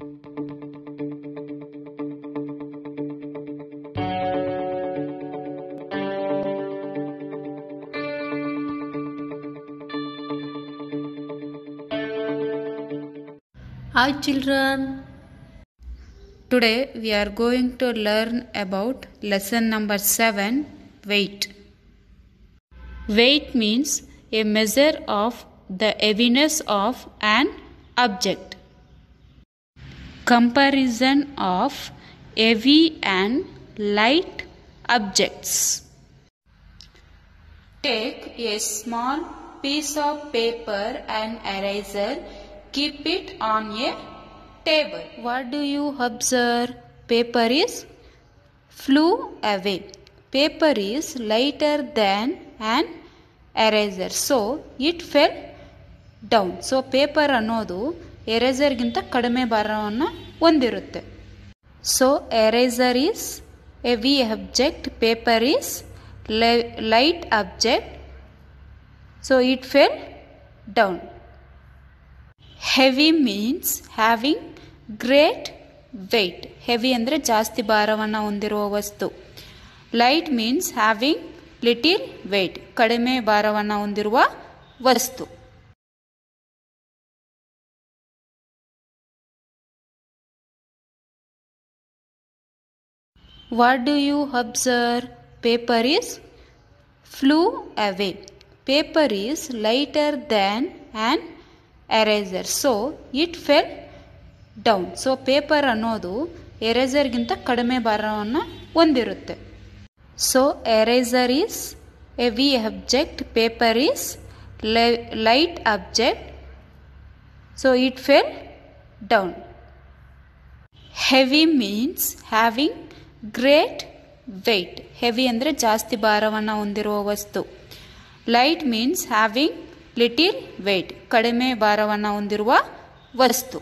Hi children. Today we are going to learn about lesson number 7 weight. Weight means a measure of the heaviness of an object Comparison of heavy and light objects. Take a small piece of paper and eraser keep it on a table. What do you observe? Paper is flew away. Paper is lighter than an eraser. So it fell down. So paper ಅನ್ನೋದು ಎರೇಸರ್ಗಿಂತ ಕಡಿಮೆ ಭಾರವನ್ನು ಹೊಂದಿರುತ್ತೆ. So eraser is heavy object paper is light object so it fell down heavy means having great weight heavy ಅಂದರೆ ಜಾಸ್ತಿ ಭಾರವನ್ನು ಹೊಂದಿರುವ ವಸ್ತು. Light means having little weight ಕಡಿಮೆ ಭಾರವನ್ನು ಹೊಂದಿರುವ ವಸ್ತು. What do you observe Paper is flew away paper is lighter than an eraser so it fell down so paper ಅನ್ನೋದು ಎರೇಸರ್ಗಿಂತ ಕಡಿಮೆ ಭಾರವನ್ನು ಹೊಂದಿರುತ್ತೆ. So eraser is heavy object paper is light object so it fell down heavy means having great weight heavy ಅಂದರೆ ಜಾಸ್ತಿ ಭಾರವನ್ನು ಹೊಂದಿರುವ ವಸ್ತು light means having little weight ಕಡಿಮೆ ಭಾರವನ್ನು ಹೊಂದಿರುವ ವಸ್ತು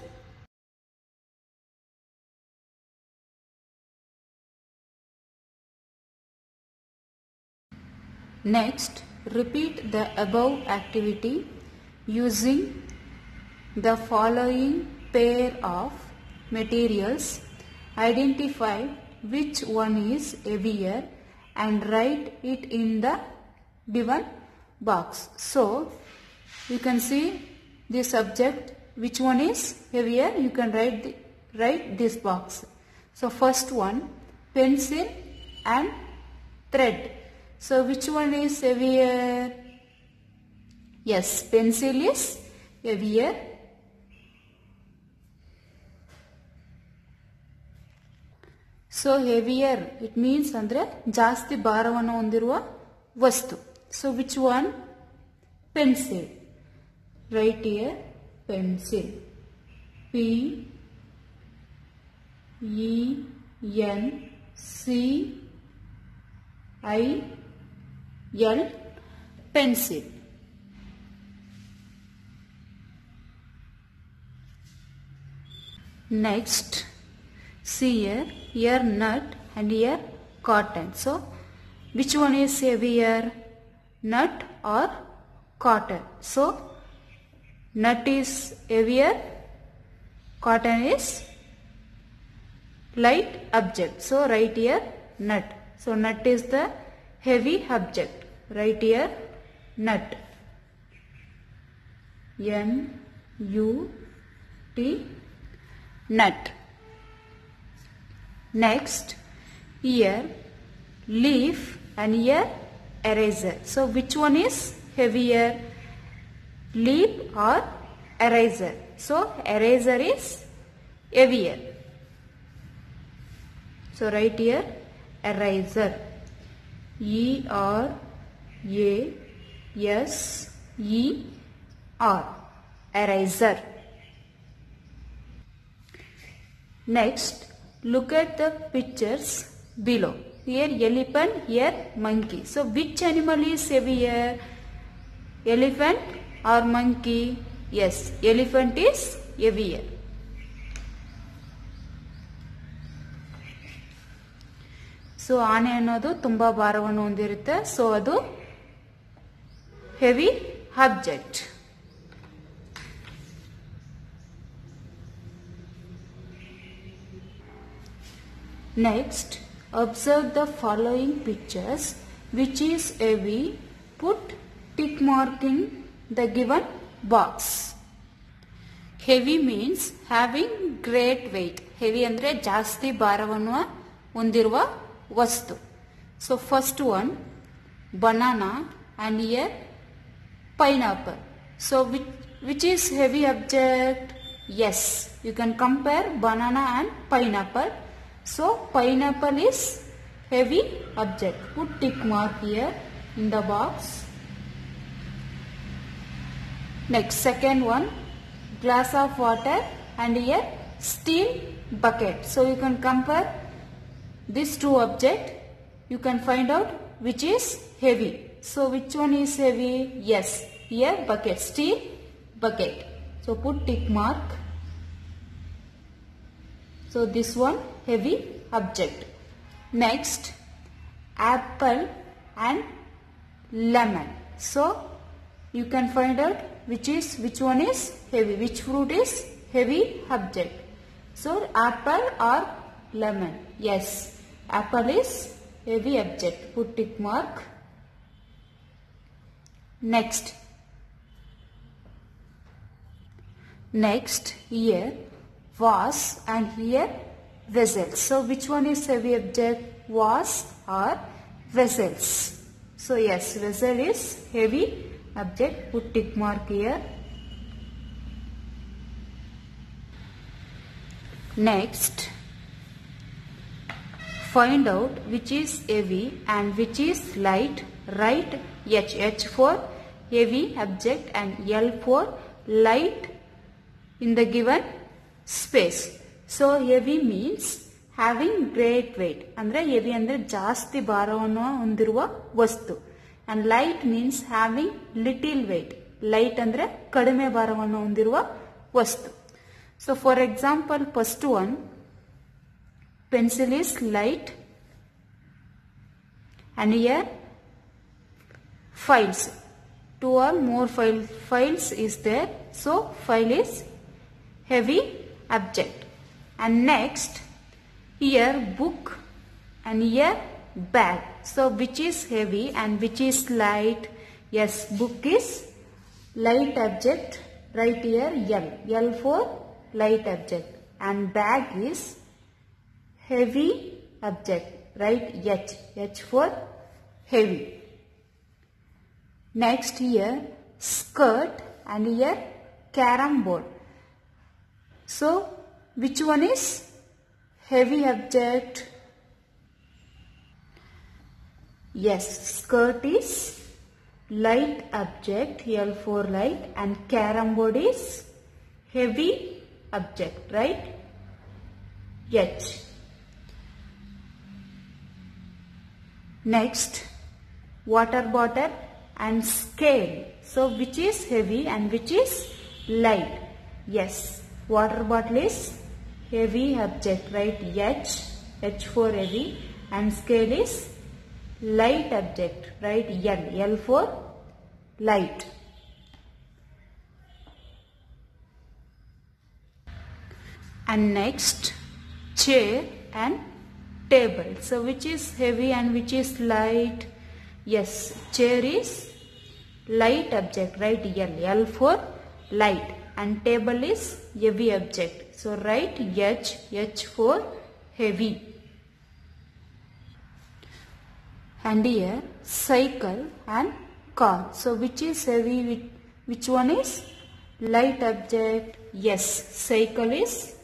next repeat the above activity using the following pair of materials identify which one is heavier and write it in the given box. So, you can see the subject which one is heavier you can write the, write this box. So, first one pencil and thread. So, which one is heavier? Yes, pencil is heavier so heavier it means ಅಂದರೆ ಜಾಸ್ತಿ ಭಾರವನ್ನು ಹೊಂದಿರುವ ವಸ್ತು. So which one pencil right here pencil P E N C I L pencil next see here here nut and here cotton. So which one is heavier nut or cotton? So nut is heavier cotton is light object. So right here nut. So nut is the heavy object. Right here nut. N u t nut Next, here leaf and here eraser. So, which one is heavier? Leaf or eraser? So, eraser is heavier. So, right here eraser. E R A S E R. Eraser. Next, look at the pictures below here elephant here monkey so which animal is heavier elephant or monkey yes elephant is heavier ಸೊ ಆನೆ ಅನ್ನೋದು ತುಂಬ ಭಾರವನ್ನು ಹೊಂದಿರುತ್ತೆ so ಅದು heavy object Next, observe the following pictures. Which is heavy? Put tick mark in the given box. Heavy means having great weight heavy ಅಂದರೆ ಜಾಸ್ತಿ ಭಾರವನ್ನು ಹೊಂದಿರುವ ವಸ್ತು so first one banana and year pineapple so which which is heavy object S you can compare banana and pineapple So pineapple is heavy object. Put tick mark here in the box. Next second one glass of water and here steel bucket. So you can compare these two object. You can find out which is heavy. So which one is heavy? Yes. Here bucket steel bucket. So put tick mark. So this one heavy object. Next apple and lemon. So you can find out which is which one is heavy which fruit is heavy object. So apple or lemon. Yes apple is heavy object. Put tick mark. Next. Next here was and here vessels. So which one is heavy object Was or vessels. So yes vessel is heavy object. Put tick mark here. Next find out which is heavy and which is light. Write h h for heavy object and l for light in the given space so, heavy means having great weight ಅಂದರೆ heavy ಅಂದರೆ ಜಾಸ್ತಿ ಭಾರವನ್ನು ಹೊಂದಿರುವ ವಸ್ತು. And light means having little weight light ಅಂದರೆ ಕಡಿಮೆ ಭಾರವನ್ನು ಹೊಂದಿರುವ ವಸ್ತು. So for example first one pencil is light and here files two are more file files is there so file is heavy object. And next here book and here bag. So which is heavy and which is light? Yes book is light object right here L. L for light object. And bag is heavy object right? H. H for heavy. Next here skirt and here carom board. So which one is heavy object? Yes, skirt is light object L for light and carom board is heavy object right? H. Next water bottle and scale. So which is heavy and which is light? Yes, water bottle is heavy object, right? H, H for heavy and scale is light object, right? L, L for light. And next chair and table. So which is heavy and which is light? Yes, chair is light object, right? L. L for light and table is heavy object. So write H, H for heavy. And here cycle and car. So which is heavy, which, one is light object? Yes, cycle is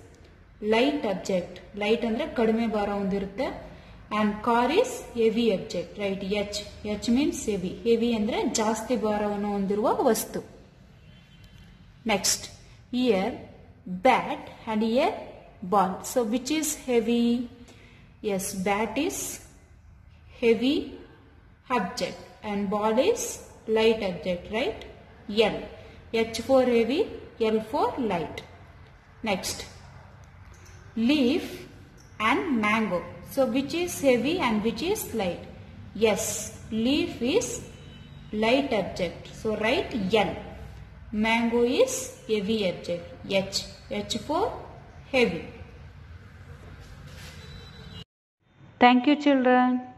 light object. Light andre ಕಡಿಮೆ undirutte. and car is heavy object right h h means heavy heavy ಅಂದ್ರೆ ಜಾಸ್ತಿ ಭಾರವನ್ನು undiruva ವಸ್ತು next here bat and here ball so which is heavy yes bat is heavy object and ball is light object right l h for heavy l for light next leaf and mango so which is heavy and which is light? Yes, leaf is light object. So write L. Mango is heavy object. H. H for heavy. Thank you children.